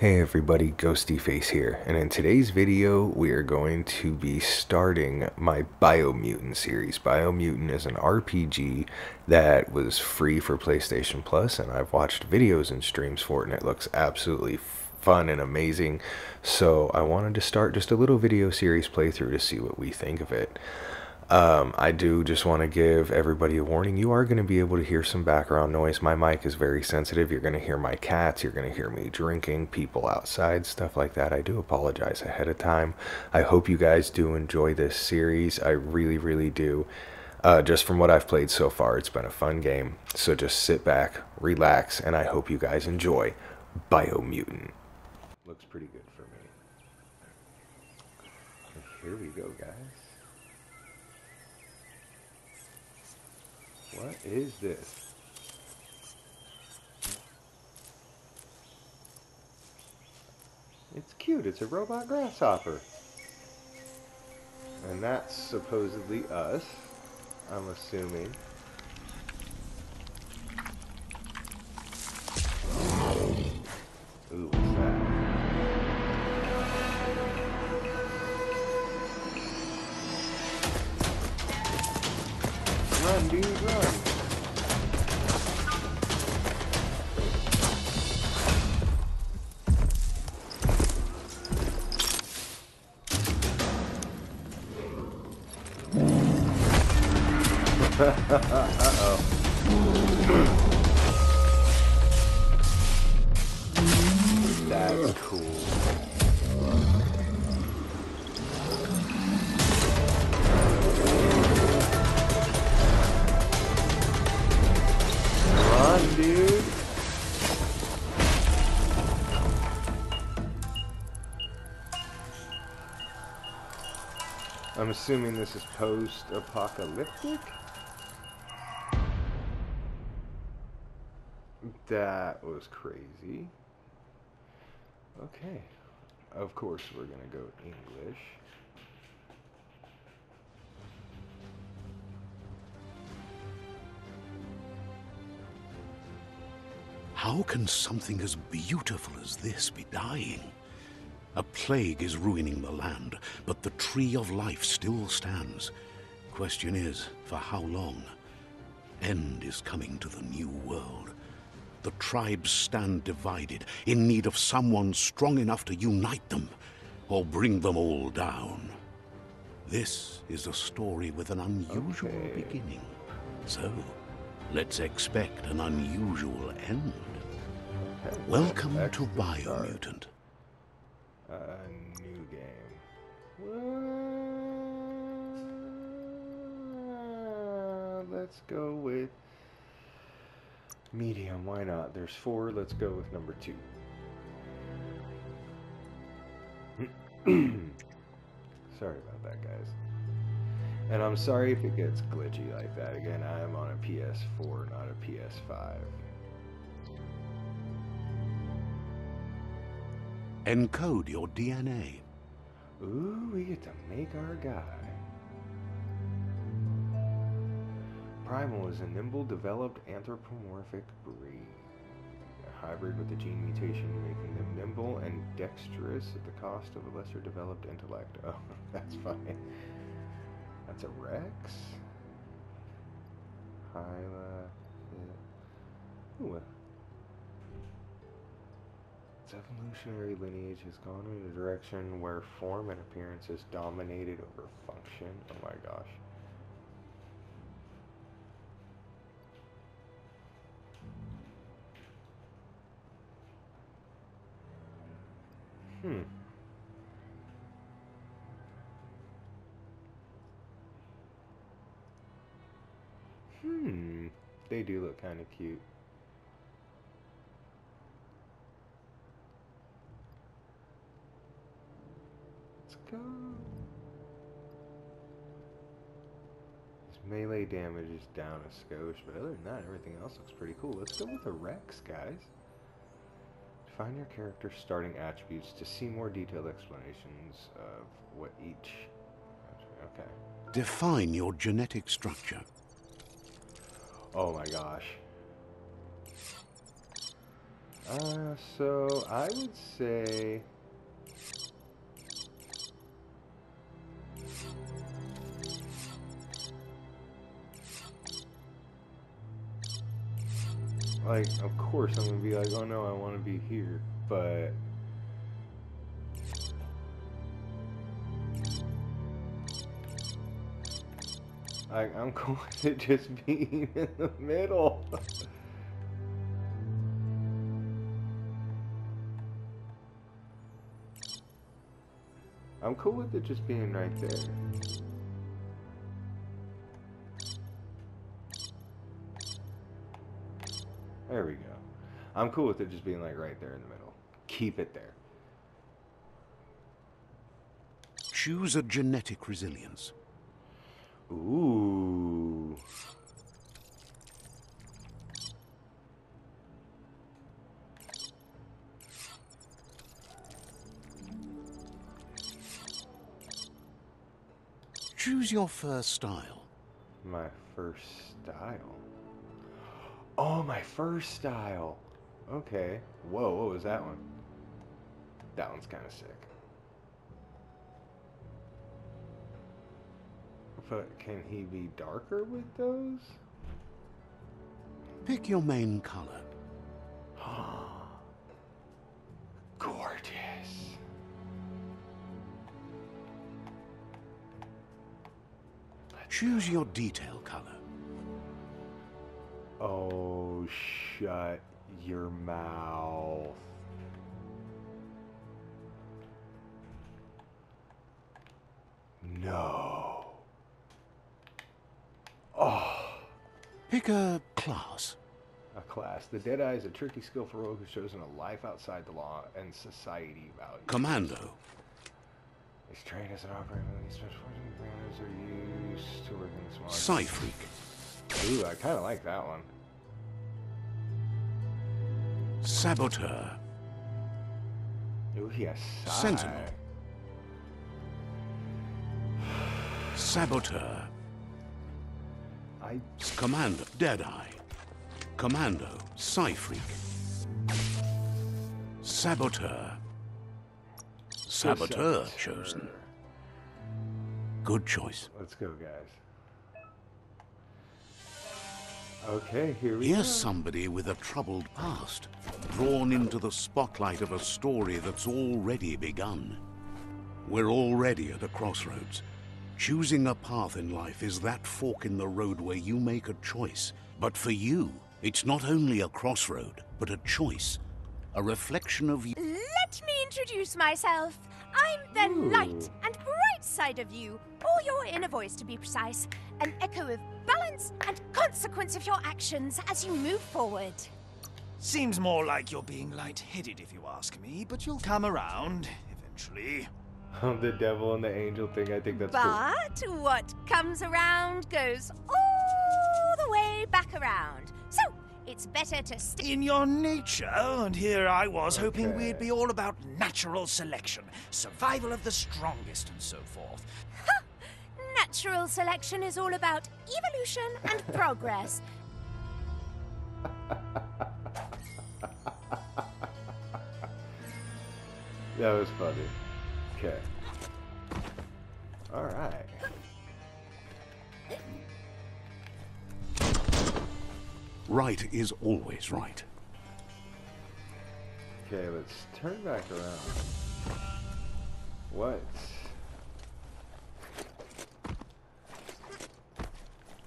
Hey everybody, Ghostee Face here, and in today's video we are going to be starting my Biomutant series. Biomutant is an RPG that was free for PlayStation Plus, and I've watched videos and streams for it, and it looks absolutely fun and amazing. So I wanted to start just a little video series playthrough to see what we think of it. Um, I do just want to give everybody a warning. You are going to be able to hear some background noise. My mic is very sensitive. You're going to hear my cats. You're going to hear me drinking, people outside, stuff like that. I do apologize ahead of time. I hope you guys do enjoy this series. I really, really do. Uh, just from what I've played so far, it's been a fun game. So just sit back, relax, and I hope you guys enjoy Biomutant. Looks pretty good for me. Here we go, guys. What is this? It's cute. It's a robot grasshopper. And that's supposedly us. I'm assuming. Run, dude, run. Uh-oh. That's cool. Assuming this is post-apocalyptic? That was crazy. Okay. Of course we're gonna go English. How can something as beautiful as this be dying? A plague is ruining the land, but the tree of life still stands. Question is, for how long? End is coming to the new world. The tribes stand divided, in need of someone strong enough to unite them, or bring them all down. This is a story with an unusual Okay. beginning. So, let's expect an unusual end. Welcome to. Biomutant. Let's go with medium. Why not? There's four. Let's go with number two. sorry about that, guys. And I'm sorry if it gets glitchy like that. Again, I am on a PS4, not a PS5. Encode your DNA. Ooh, we get to make our guy. Primal is a nimble, developed anthropomorphic breed. A hybrid with a gene mutation making them nimble and dexterous at the cost of a lesser developed intellect. Oh, that's fine. That's a Rex? Hyla. Ooh, its evolutionary lineage has gone in a direction where form and appearance is dominated over function. Oh my gosh. Hmm. Hmm. They do look kind of cute. Let's go. His melee damage is down a skosh, but other than that, everything else looks pretty cool. Let's go with the Rex, guys. Find your character's starting attributes to see more detailed explanations of what each. Okay. Define your genetic structure. Oh my gosh. Uh, so I would say. Like, of course, I'm gonna be like, oh no, I want to be here, but. Like, I'm cool with it just being in the middle. I'm cool with it just being right there. There we go. I'm cool with it just being like right there in the middle. Keep it there. Choose a genetic resilience. Ooh. Choose your first style. My first style. Oh, my first style. Okay. Whoa, what was that one? That one's kind of sick. But can he be darker with those? Pick your main color. Gorgeous. Choose your detail color. Oh, shut your mouth. No. Oh. Pick a class. A class. The Deadeye is a tricky, skillful rogue who's chosen a life outside the law and society values. Commando. He's trained as an operator. These special forces are used to working in small. Psy-Freak. Ooh, I kind of like that one. Saboteur. Ooh, yes. Sentinel. Saboteur. I Commando. Deadeye. Commando. Psy-Freak. Saboteur. Saboteur chosen. Good choice. Let's go, guys. Okay, here we Here's go. somebody with a troubled past, drawn into the spotlight of a story that's already begun. We're already at a crossroads. Choosing a path in life is that fork in the road where you make a choice. But for you, it's not only a crossroad, but a choice. A reflection of you. Let me introduce myself. I'm the Ooh. light and bright side of you, or your inner voice to be precise, an echo of balance and consequence of your actions as you move forward. Seems more like you're being light-headed if you ask me, but you'll come around eventually. the devil and the angel thing, I think that's cool. But what comes around goes all the way back around. So it's better to stick. In your nature, and here I was hoping we'd be all about natural selection, survival of the strongest, and so forth. Natural selection is all about evolution and progress. That was funny. Okay. Alright. Right is always right. Okay, let's turn back around. What?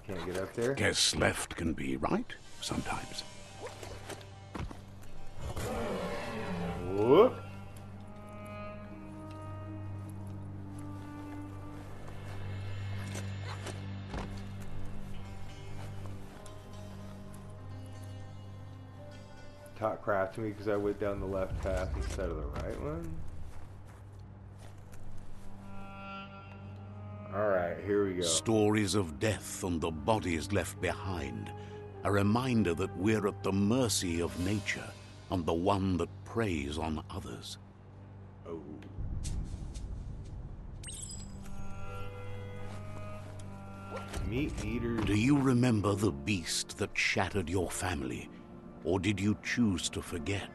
Can't get up there? Guess left can be right sometimes. Talk crap to me because I went down the left path instead of the right one. Alright, here we go. Stories of death and the bodies left behind. A reminder that we're at the mercy of nature and the one that preys on others. Oh. Meat eaters. Do you remember the beast that shattered your family? Or did you choose to forget?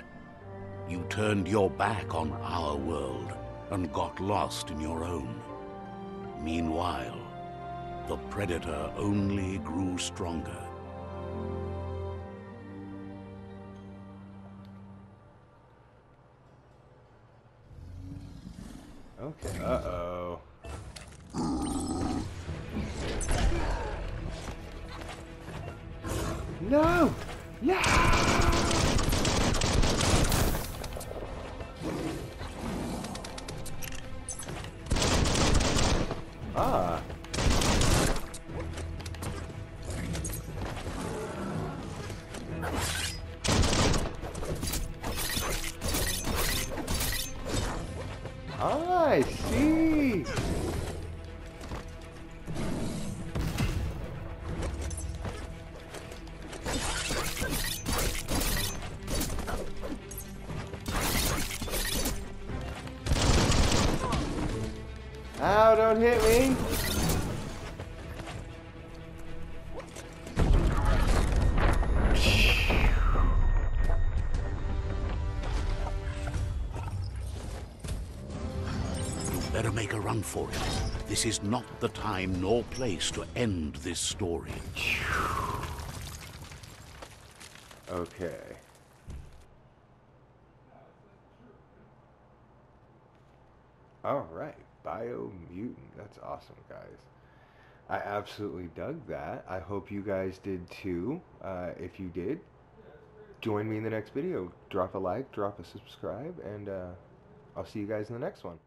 You turned your back on our world and got lost in your own. Meanwhile, the Predator only grew stronger. Okay. Uh-oh. No! No! Ah. I see. For it. This is not the time nor place to end this story. Okay. All right, Biomutant. That's awesome, guys. I absolutely dug that. I hope you guys did too. Uh, if you did, join me in the next video. Drop a like, drop a subscribe, and uh, I'll see you guys in the next one.